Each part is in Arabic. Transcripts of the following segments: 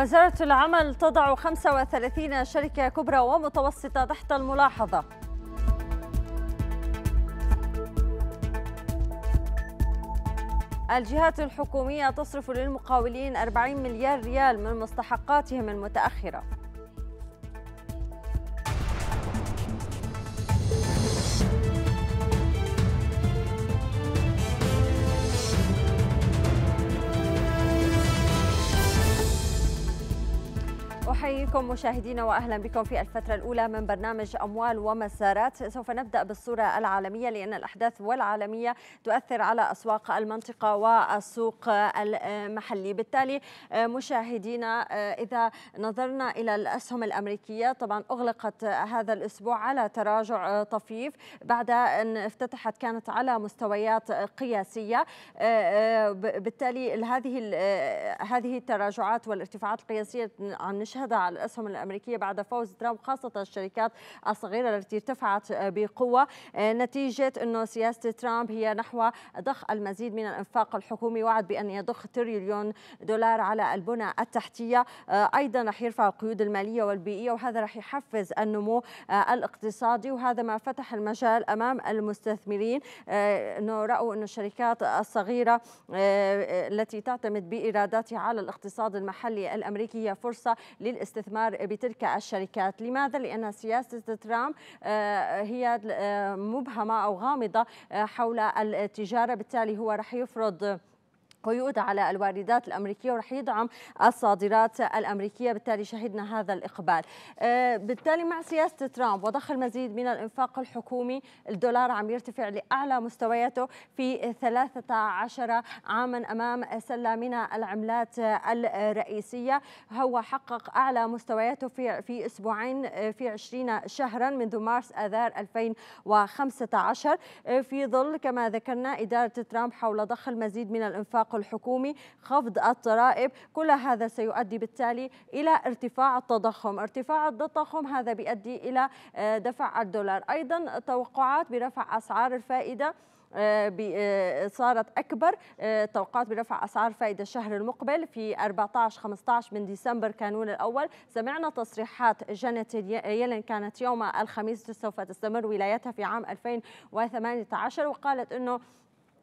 وزارة العمل تضع 35 شركة كبرى ومتوسطة تحت الملاحظة. الجهات الحكومية تصرف للمقاولين 40 مليار ريال من مستحقاتهم المتأخرة. أحييكم مشاهدينا وأهلا بكم في الفترة الأولى من برنامج أموال ومسارات. سوف نبدأ بالصورة العالمية لأن الأحداث والعالمية تؤثر على أسواق المنطقة والسوق المحلي. بالتالي مشاهدينا إذا نظرنا إلى الأسهم الأمريكية طبعا أغلقت هذا الأسبوع على تراجع طفيف بعد أن افتتحت كانت على مستويات قياسية. بالتالي هذه هذه التراجعات والارتفاعات القياسية عم نشهد هذا على الأسهم الأمريكية بعد فوز ترامب خاصة الشركات الصغيرة التي ارتفعت بقوة. نتيجة أنه سياسة ترامب هي نحو ضخ المزيد من الإنفاق الحكومي وعد بأن يضخ تريليون دولار على البنى التحتية. أيضا رح يرفع القيود المالية والبيئية وهذا رح يحفز النمو الاقتصادي وهذا ما فتح المجال أمام المستثمرين. أنه رأوا أن الشركات الصغيرة التي تعتمد بإيراداتها على الاقتصاد المحلي الأمريكي هي فرصة للاستثمار بتلك الشركات لماذا؟ لأن سياسة ترامب هي مبهمة أو غامضة حول التجارة بالتالي هو رح يفرض قيود على الواردات الأمريكية ورح يدعم الصادرات الأمريكية. بالتالي شهدنا هذا الإقبال. بالتالي مع سياسة ترامب وضخ المزيد من الإنفاق الحكومي الدولار عم يرتفع لأعلى مستوياته في 13 عاما أمام سله من العملات الرئيسية. هو حقق أعلى مستوياته في في أسبوعين في 20 شهرا منذ مارس آذار 2015 في ظل كما ذكرنا إدارة ترامب حول ضخ المزيد من الإنفاق الحكومي خفض الضرائب كل هذا سيؤدي بالتالي إلى ارتفاع التضخم. ارتفاع التضخم هذا بيؤدي إلى دفع الدولار. أيضا توقعات برفع أسعار الفائدة صارت أكبر توقعات برفع أسعار الفائدة الشهر المقبل في 14 15 من ديسمبر كانون الأول. سمعنا تصريحات جانيت يلين كانت يوم الخميس سوف تستمر ولايتها في عام 2018 وقالت أنه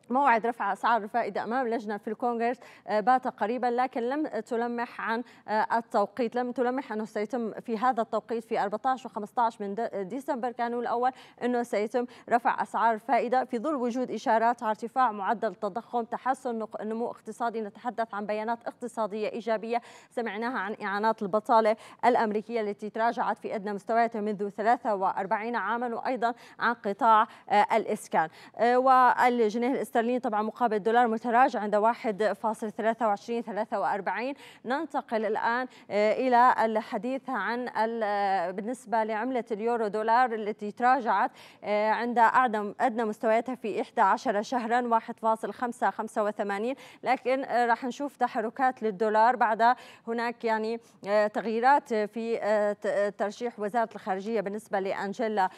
موعد رفع أسعار الفائده أمام لجنة في الكونغرس بات قريبا لكن لم تلمح عن التوقيت. لم تلمح أنه سيتم في هذا التوقيت في 14 و15 من ديسمبر. كانوا الأول أنه سيتم رفع أسعار الفائده في ظل وجود إشارات على ارتفاع معدل التضخم تحسن نمو اقتصادي. نتحدث عن بيانات اقتصادية إيجابية سمعناها عن إعانات البطالة الأمريكية التي تراجعت في أدنى مستوياتها منذ 43 عاما وأيضا عن قطاع الإسكان. والجنيه الاسترليني طبعا مقابل الدولار متراجع عند 1.23 43 ننتقل الآن إلى الحديث عن بالنسبة لعملة اليورو دولار التي تراجعت عند اعلى أدنى مستوياتها في 11 شهرا 1.585 لكن راح نشوف تحركات للدولار بعد هناك يعني تغييرات في ترشيح وزارة الخارجية بالنسبة لأنجيلا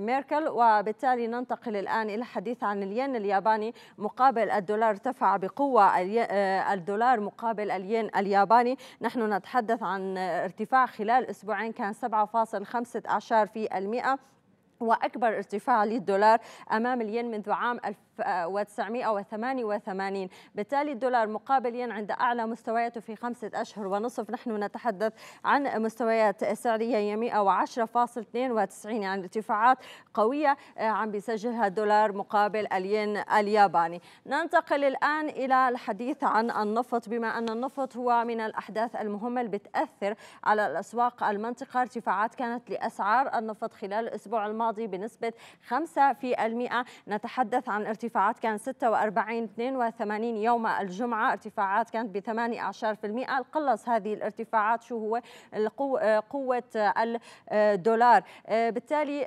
ميركل. وبالتالي ننتقل الآن إلى الحديث عن الين الياباني مقابل الدولار ارتفع بقوة الدولار مقابل الين الياباني. نحن نتحدث عن ارتفاع خلال أسبوعين كان 7.5 أعشار في المئة. وأكبر ارتفاع للدولار أمام الين منذ عام 1988 بالتالي الدولار مقابل ين عند أعلى مستوياته في خمسة أشهر ونصف. نحن نتحدث عن مستويات سعرية هي 110.92 يعني ارتفاعات قوية عم بيسجلها الدولار مقابل الين الياباني. ننتقل الآن إلى الحديث عن النفط. بما أن النفط هو من الأحداث المهمة اللي بتأثر على الأسواق المنطقة ارتفاعات كانت لأسعار النفط خلال الأسبوع الماضي بنسبة 5% نتحدث عن ارتفاعات كانت 46 82 يوم الجمعة. ارتفاعات كانت ب 18% القلص هذه الارتفاعات شو هو؟ قوة الدولار. بالتالي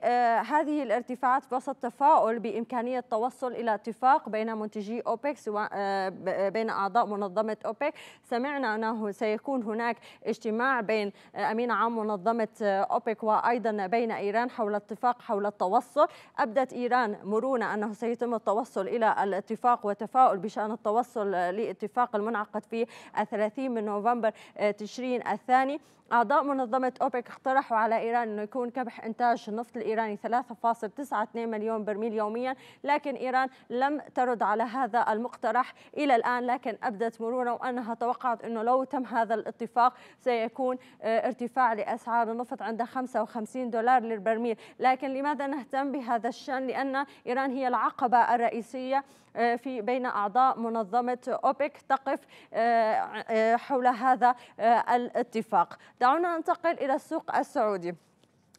هذه الارتفاعات وسط تفاؤل بإمكانية التوصل إلى اتفاق بين منتجي أوبك بين أعضاء منظمة أوبك سمعنا أنه سيكون هناك اجتماع بين أمين عام منظمة أوبك وأيضا بين إيران حول اتفاق حول حول التوصل. أبدت إيران مرونة أنه سيتم التوصل إلى الاتفاق وتفاؤل بشأن التوصل لاتفاق المنعقد في 30 من نوفمبر تشرين الثاني. أعضاء منظمة أوبك اقترحوا على إيران أنه يكون كبح إنتاج النفط الإيراني 3.92 مليون برميل يوميا لكن إيران لم ترد على هذا المقترح إلى الآن لكن أبدت مرونة وأنها توقعت أنه لو تم هذا الاتفاق سيكون آه، ارتفاع لأسعار النفط عند 55 دولار للبرميل. لكن لماذا نهتم بهذا الشأن؟ لأن إيران هي العقبة الرئيسية في بين أعضاء منظمة أوبك تقف آه، حول هذا الاتفاق. دعونا ننتقل إلى السوق السعودي.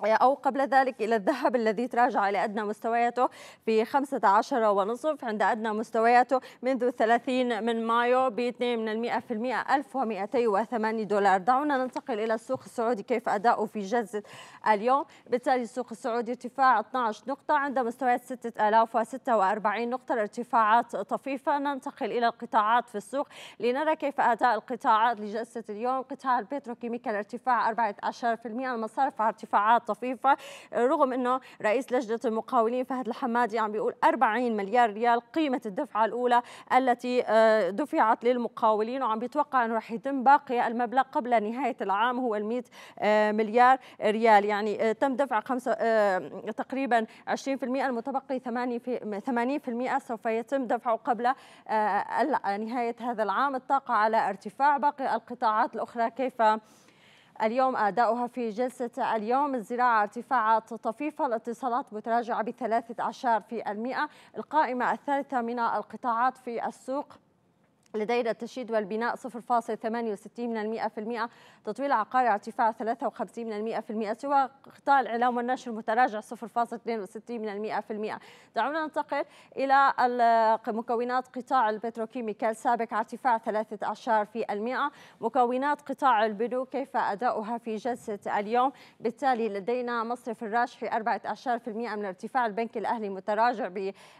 أو قبل ذلك إلى الذهب الذي تراجع إلى أدنى مستوياته في 15 ونصف عند أدنى مستوياته منذ 30 من مايو ب 2 من المئة في المئة 1208 دولار. دعونا ننتقل إلى السوق السعودي كيف أداؤه في جلسة اليوم. بالتالي السوق السعودي ارتفاع 12 نقطة عند مستويات 6046 نقطة ارتفاعات طفيفة. ننتقل إلى القطاعات في السوق لنرى كيف أداء القطاعات لجلسة اليوم. قطاع البتروكيميكال ارتفاع 14% المصارف ارتفاعات طفيفة رغم أنه رئيس لجنة المقاولين فهد الحمادي عم بيقول 40 مليار ريال قيمة الدفعة الأولى التي آه، دفعت للمقاولين وعم بيتوقع أنه رح يتم باقي المبلغ قبل نهاية العام هو ال 100 آه، مليار ريال. يعني آه، تم دفع خمسة تقريبا 20% المتبقي 80% سوف يتم دفعه قبل نهاية هذا العام. الطاقة على ارتفاع باقي القطاعات الأخرى كيف اليوم أداؤها في جلسة اليوم الزراعة ارتفاعات طفيفة الاتصالات متراجعة بثلاثة عشر في المئة القائمة الثالثة من القطاعات في السوق. لدينا التشييد والبناء 0.68 من المئة في المئة تطويل عقاري ارتفاع 53 من المئة في المئة سوى قطاع الإعلام والنشر متراجع 0.62 من المئة في المئة. دعونا ننتقل إلى مكونات قطاع البتروكيميكال سابق ارتفاع 13 في المئة مكونات قطاع البنوك كيف أداؤها في جلسة اليوم؟ بالتالي لدينا مصرف الراجحي 14 في المئة من ارتفاع البنك الأهلي متراجع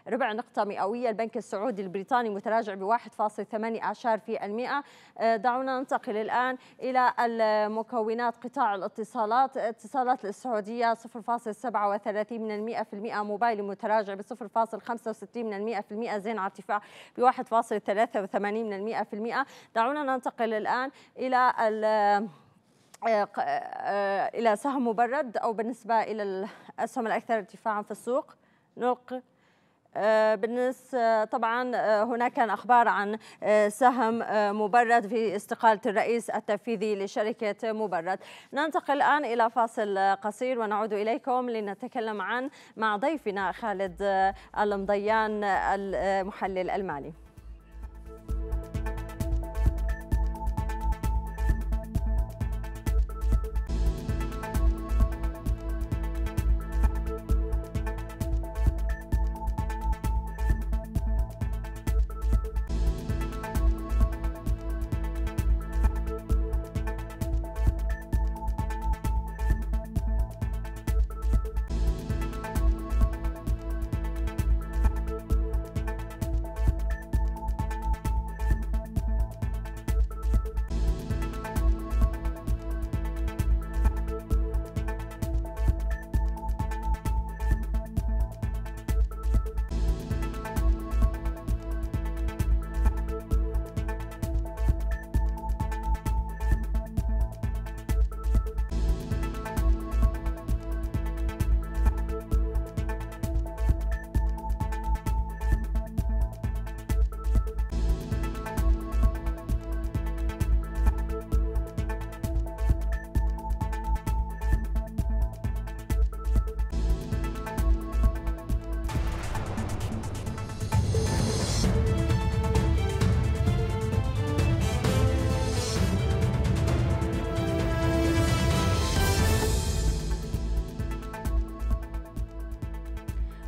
بربع نقطة مئوية البنك السعودي البريطاني متراجع ب 1.8 عشر في المئة. آه، دعونا ننتقل الآن إلى المكونات قطاع الاتصالات. اتصالات السعودية 0.37 من المئة في المئة موبايل متراجع ب 0.65 من المئة في المئة زين ارتفاع ب 1.83 من المئة في المئة. دعونا ننتقل الآن إلى آه، آه، إلى سهم مبرد أو بالنسبة إلى الأسهم الأكثر ارتفاعا في السوق. نلقي بالنسبة طبعا آه، هناك أخبار عن آه، سهم مبرد في استقالة الرئيس التنفيذي لشركة مبرد. ننتقل الآن إلى فاصل قصير ونعود إليكم لنتكلم عن مع ضيفنا خالد المضيان المحلل المالي.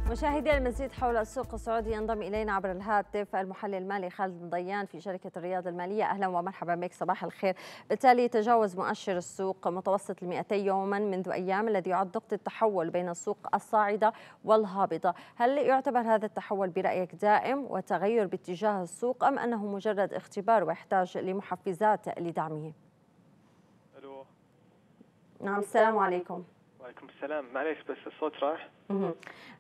مشاهدي المزيد حول السوق السعودي ينضم إلينا عبر الهاتف المحلل المالي خالد ضيان في شركة الرياض المالية. أهلا ومرحبا بك صباح الخير. بالتالي تجاوز مؤشر السوق متوسط ال 200 يوما منذ أيام الذي يعد نقطه تحول بين السوق الصاعدة والهابطة. هل يعتبر هذا التحول برأيك دائم وتغير باتجاه السوق أم أنه مجرد اختبار ويحتاج لمحفزات لدعمه؟ ألو. نعم السلام عليكم. وعليكم السلام. معليش بس الصوت راح.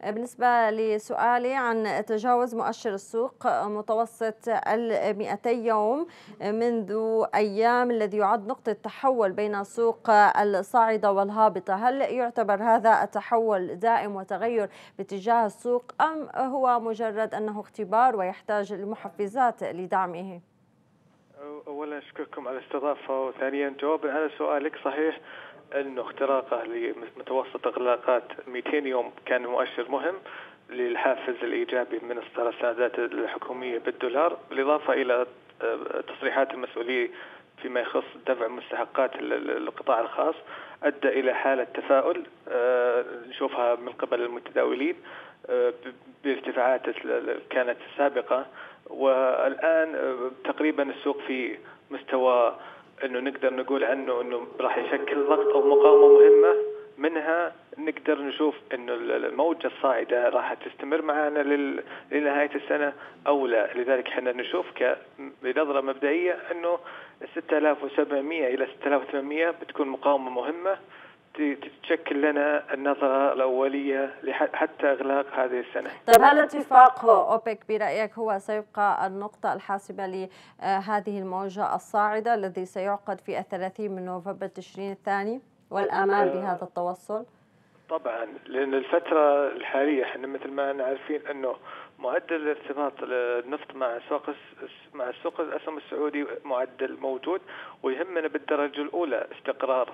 بالنسبة لسؤالي عن تجاوز مؤشر السوق متوسط ال 200 يوم منذ أيام الذي يعد نقطة تحول بين السوق الصاعدة والهابطة. هل يعتبر هذا التحول دائم وتغير باتجاه السوق أم هو مجرد أنه اختبار ويحتاج لمحفزات لدعمه؟ اولا أشكركم على الاستضافة وثانيا جوابا على سؤالك. صحيح انه اختراقه لمتوسط إغلاقات 200 يوم كان مؤشر مهم للحافز الإيجابي من السندات الحكومية بالدولار بالإضافة إلى آه، تصريحات المسؤولية فيما يخص دفع مستحقات القطاع الخاص أدى إلى حالة تفاؤل آه، نشوفها من قبل المتداولين آه، بارتفاعات كانت سابقة والآن تقريبا السوق في مستوى إنه نقدر نقول عنه إنه راح يشكل ضغط أو مقاومه مهمة. منها نقدر نشوف إنه الموجة الصاعدة راح تستمر معنا لنهاية السنة أو لا. لذلك إحنا نشوف بنظرة مبدئية إنه 6700 إلى 6800 بتكون مقاومة مهمة. تشكل لنا النظرة الأولية حتى إغلاق هذه السنة طيب هل اتفاق أوبك برأيك هو سيبقى النقطة الحاسمة لهذه الموجة الصاعدة الذي سيعقد في الثلاثين من نوفمبر تشرين الثاني والآمال بهذا التوصل؟ طبعا لأن الفترة الحالية إحنا مثل ما عارفين أنه معدل ارتباط النفط مع اسواق مع سوق الأسهم السعودي معدل موجود ويهمنا بالدرجة الأولى استقرار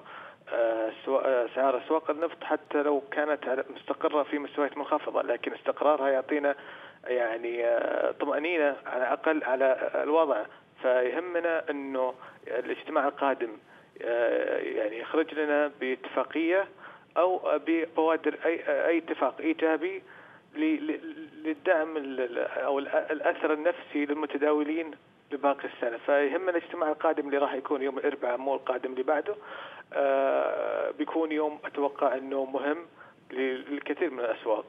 آه، آه، اسعار اسواق النفط حتى لو كانت مستقرة في مستويات منخفضة لكن استقرارها يعطينا يعني آه، طمأنينة على الأقل على الوضع. فيهمنا إنه الاجتماع القادم يعني يخرج لنا باتفاقية أو ببوادر أي أي اتفاق إيجابي للدعم أو الأثر النفسي للمتداولين. لباقي السنة. فيهمنا الاجتماع القادم اللي راح يكون يوم الأربعاء مو القادم اللي بعده. آه بيكون يوم أتوقع إنه مهم. للكثير من الأسواق.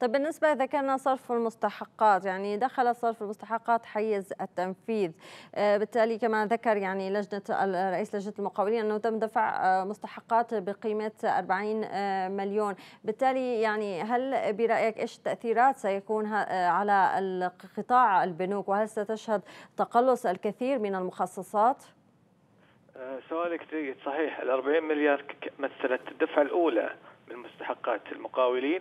طيب بالنسبة كان صرف المستحقات يعني دخل صرف المستحقات حيز التنفيذ. آه بالتالي كما ذكر يعني لجنة رئيس لجنة المقاولين أنه تم دفع آه مستحقات بقيمة 40 آه مليون. بالتالي يعني هل برأيك إيش التأثيرات سيكون على قطاع البنوك؟ وهل ستشهد تقلص الكثير من المخصصات؟ سؤالك جيد صحيح. ال 40 مليار مثلت الدفعة الأولى من مستحقات المقاولين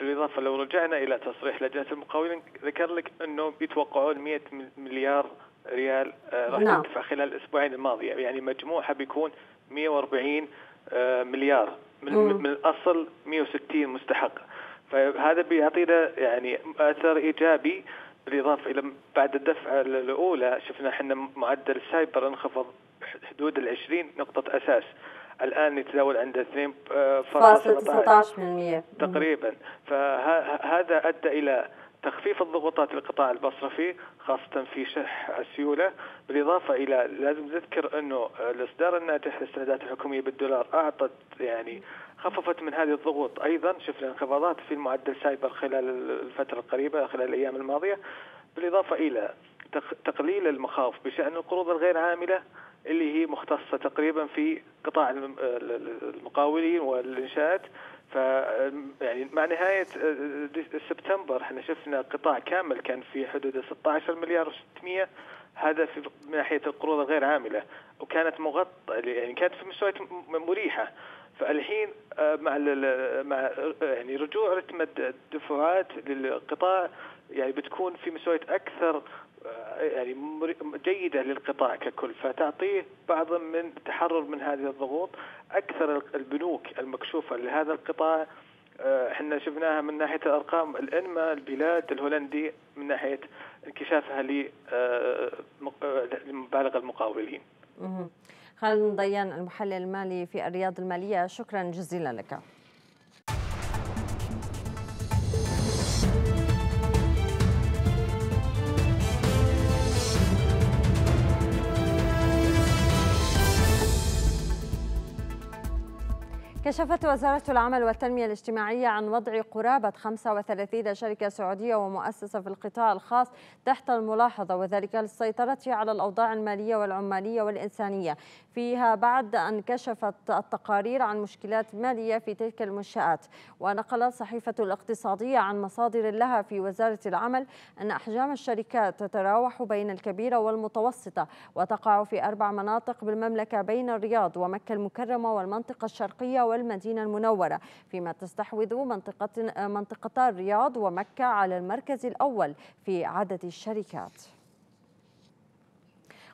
بالإضافة لو رجعنا إلى تصريح لجنة المقاولين ذكر لك انه بيتوقعون 100 مليار ريال آه، راح نعم. تدفع خلال الأسبوعين الماضيه يعني مجموعها بيكون 140 آه، مليار. من, من الأصل 160 مستحق. فهذا بيعطينا يعني أثر إيجابي. بالإضافة إلى بعد الدفعة الأولى شفنا إحنا معدل ال SAIBOR انخفض حدود ال 20 نقطة أساس. الآن يتداول عند 2.17% تقريبا. فهذا أدى إلى تخفيف الضغوطات للقطاع المصرفي خاصة في شح السيولة بالإضافة إلى لازم نذكر أنه الإصدار الناجح للسندات الحكومية بالدولار أعطت يعني خففت من هذه الضغوط. أيضا شفنا انخفاضات في المعدل SAIBOR خلال الفترة القريبة خلال الأيام الماضية بالإضافة إلى تقليل المخاوف بشأن القروض الغير عاملة اللي هي مختصة تقريبا في قطاع المقاولين والإنشاءات. ف يعني مع نهاية سبتمبر إحنا شفنا قطاع كامل كان في حدود 16 مليار و600 هذا في من ناحية القروض الغير عاملة وكانت مغطى يعني كانت في مستويات مريحة. فالحين آه، مع مع يعني رجوع رتم الدفعات للقطاع يعني بتكون في مستويات أكثر يعني جيدة للقطاع ككل فتعطيه بعض من التحرر من هذه الضغوط أكثر البنوك المكشوفة لهذا القطاع آه، إحنا شفناها من ناحية الأرقام الانما البلاد الهولندي من ناحية انكشافها لمبالغ آه، المقاولين. خالد ضيان المحلل المالي في الرياض المالية شكرا جزيلا لك. كشفت وزارة العمل والتنمية الاجتماعية عن وضع قرابة 35 شركة سعودية ومؤسسة في القطاع الخاص تحت الملاحظة وذلك للسيطرة على الأوضاع المالية والعمالية والإنسانية. فيها بعد أن كشفت التقارير عن مشكلات مالية في تلك المنشآت. ونقلت صحيفة الاقتصادية عن مصادر لها في وزارة العمل أن أحجام الشركات تتراوح بين الكبيرة والمتوسطة وتقع في أربع مناطق بالمملكة بين الرياض ومكة المكرمة والمنطقة الشرقية والمدينة المنورة فيما تستحوذ منطقة منطقتا الرياض ومكة على المركز الأول في عدد الشركات.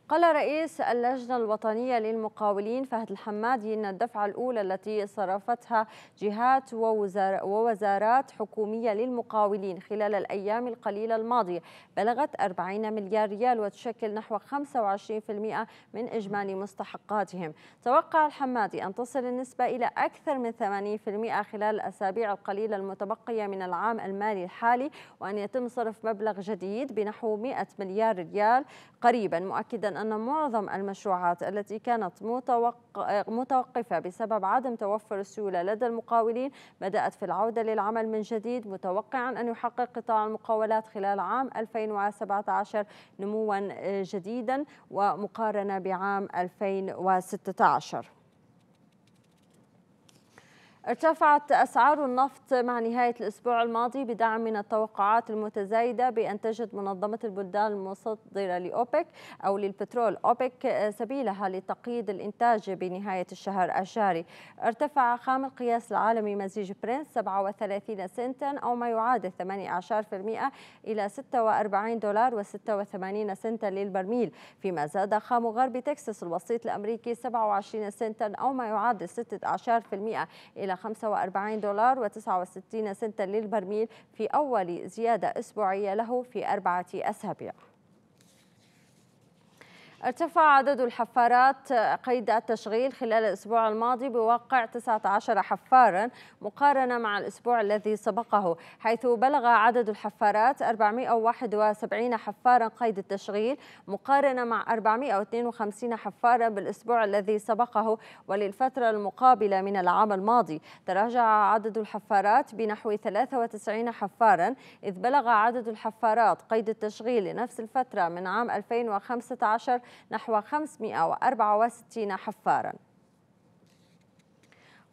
قال رئيس اللجنة الوطنية للمقاولين فهد الحمادي أن الدفعة الأولى التي صرفتها جهات ووزارات حكومية للمقاولين خلال الأيام القليلة الماضية بلغت 40 مليار ريال وتشكل نحو 25% من إجمالي مستحقاتهم. توقع الحمادي أن تصل النسبة إلى أكثر من 80% خلال الأسابيع القليلة المتبقية من العام المالي الحالي وأن يتم صرف مبلغ جديد بنحو 100 مليار ريال قريبا مؤكدا أن معظم المشروعات التي كانت متوقفة بسبب عدم توفر السيولة لدى المقاولين بدأت في العودة للعمل من جديد متوقعا أن يحقق قطاع المقاولات خلال عام 2017 نموا جديدا ومقارنة بعام 2016 ارتفعت أسعار النفط مع نهاية الأسبوع الماضي بدعم من التوقعات المتزايدة بأن تجد منظمة البلدان المصدرة لأوبك أو للبترول أوبك سبيلها لتقييد الإنتاج بنهاية الشهر الجاري ارتفع خام القياس العالمي مزيج برنس 37 سنتا أو ما يعادل 18% إلى 46 دولار و86 سنتا للبرميل. فيما زاد خام غرب تكساس الوسيط الأمريكي 27 سنتا أو ما يعادل 16% إلى 45 دولار و69 سنتا للبرميل في أول زيادة أسبوعية له في أربعة أسابيع. ارتفع عدد الحفارات قيد التشغيل خلال الأسبوع الماضي بواقع 19 حفارا مقارنة مع الأسبوع الذي سبقه حيث بلغ عدد الحفارات 471 حفارا قيد التشغيل مقارنة مع 452 حفارا بالأسبوع الذي سبقه وللفترة المقابلة من العام الماضي. تراجع عدد الحفارات بنحو 93 حفارا إذ بلغ عدد الحفارات قيد التشغيل لنفس الفترة من عام 2015 نحو 564 حفارا.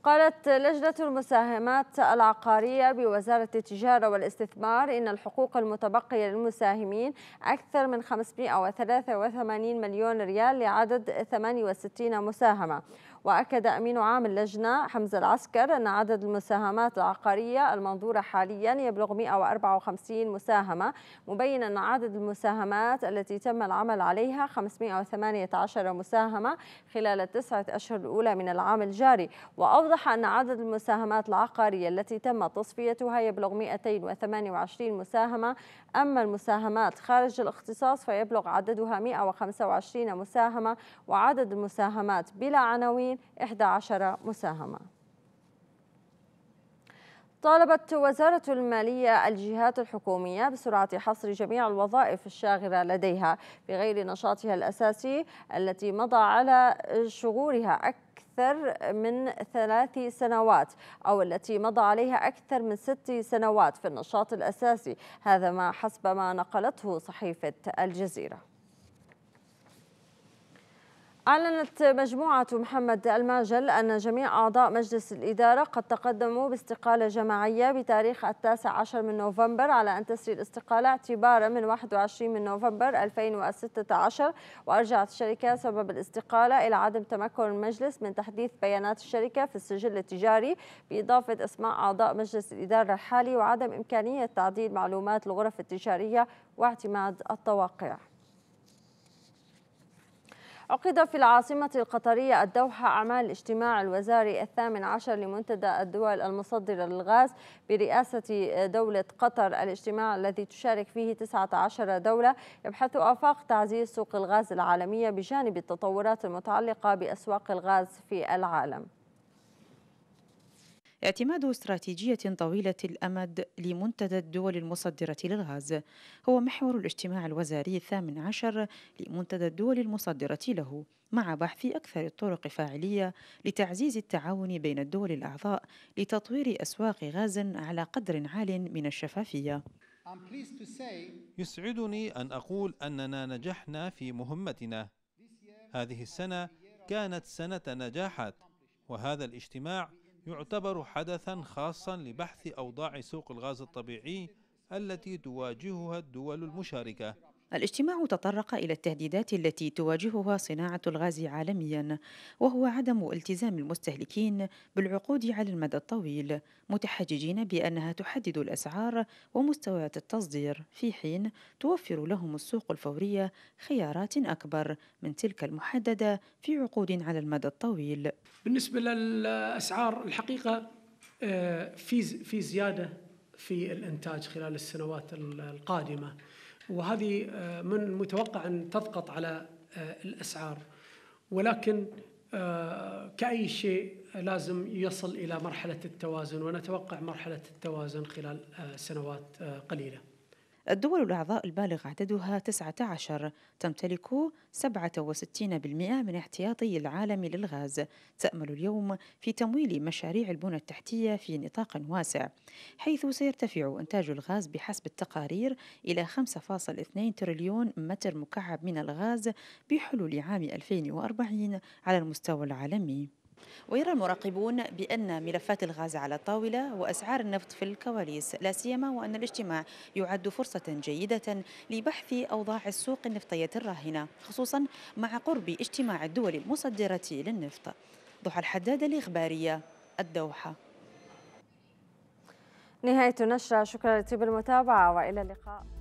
قالت لجنة المساهمات العقارية بوزارة التجارة والاستثمار إن الحقوق المتبقية للمساهمين أكثر من 583 مليون ريال لعدد 68 مساهمة. وأكد أمين عام اللجنة حمزة العسكر أن عدد المساهمات العقارية المنظورة حاليا يبلغ 154 مساهمة مبينا أن عدد المساهمات التي تم العمل عليها 518 مساهمة خلال التسعة أشهر الأولى من العام الجاري. وأوضح أن عدد المساهمات العقارية التي تم تصفيتها يبلغ 228 مساهمة. أما المساهمات خارج الاختصاص فيبلغ عددها 125 مساهمة وعدد المساهمات بلا عناوين 11 مساهمة. طالبت وزارة المالية الجهات الحكومية بسرعة حصر جميع الوظائف الشاغرة لديها بغير نشاطها الأساسي التي مضى على شغورها أكثر من ثلاث سنوات أو التي مضى عليها أكثر من ست سنوات في النشاط الأساسي. هذا ما حسب ما نقلته صحيفة الجزيرة. أعلنت مجموعة محمد الماجل أن جميع أعضاء مجلس الإدارة قد تقدموا باستقالة جماعية بتاريخ التاسع عشر من نوفمبر على أن تسري الاستقالة اعتبارا من 21 من نوفمبر 2016 وأرجعت الشركة سبب الاستقالة إلى عدم تمكن المجلس من تحديث بيانات الشركة في السجل التجاري بإضافة أسماء أعضاء مجلس الإدارة الحالي وعدم إمكانية تعديل معلومات الغرف التجارية واعتماد التواقع عقد في العاصمة القطرية الدوحة أعمال الاجتماع الوزاري الثامن عشر لمنتدى الدول المصدرة للغاز برئاسة دولة قطر. الاجتماع الذي تشارك فيه 19 دولة يبحث آفاق تعزيز سوق الغاز العالمية بجانب التطورات المتعلقة بأسواق الغاز في العالم. اعتماد استراتيجية طويلة الأمد لمنتدى الدول المصدرة للغاز. هو محور الاجتماع الوزاري الثامن عشر لمنتدى الدول المصدرة له مع بحث أكثر الطرق فاعلية لتعزيز التعاون بين الدول الأعضاء لتطوير أسواق غاز على قدر عال من الشفافية. يسعدني أن أقول أننا نجحنا في مهمتنا. هذه السنة كانت سنة نجاحات وهذا الاجتماع يعتبر حدثا خاصا لبحث أوضاع سوق الغاز الطبيعي التي تواجهها الدول المشاركة. الاجتماع تطرق إلى التهديدات التي تواجهها صناعة الغاز عالميا وهو عدم التزام المستهلكين بالعقود على المدى الطويل متحججين بأنها تحدد الأسعار ومستويات التصدير في حين توفر لهم السوق الفورية خيارات أكبر من تلك المحددة في عقود على المدى الطويل. بالنسبة للأسعار الحقيقة آه، في في زيادة في الإنتاج خلال السنوات القادمة. وهذه آه، من المتوقع أن تضغط على آه، الأسعار. ولكن آه، كأي شيء لازم يصل إلى مرحلة التوازن ونتوقع مرحلة التوازن خلال سنوات قليلة. الدول الأعضاء البالغ عددها 19 تمتلك 67% من احتياطي العالم للغاز. تأمل اليوم في تمويل مشاريع البنى التحتية في نطاق واسع حيث سيرتفع إنتاج الغاز بحسب التقارير إلى 5.2 تريليون متر مكعب من الغاز بحلول عام 2040 على المستوى العالمي. ويرى المراقبون بأن ملفات الغاز على الطاولة وأسعار النفط في الكواليس لا سيما وأن الاجتماع يعد فرصة جيدة لبحث أوضاع السوق النفطية الراهنة خصوصا مع قرب اجتماع الدول المصدرة للنفط. ضحى الحداد الإخبارية الدوحة. نهاية النشرة شكرا لطيب المتابعة وإلى اللقاء.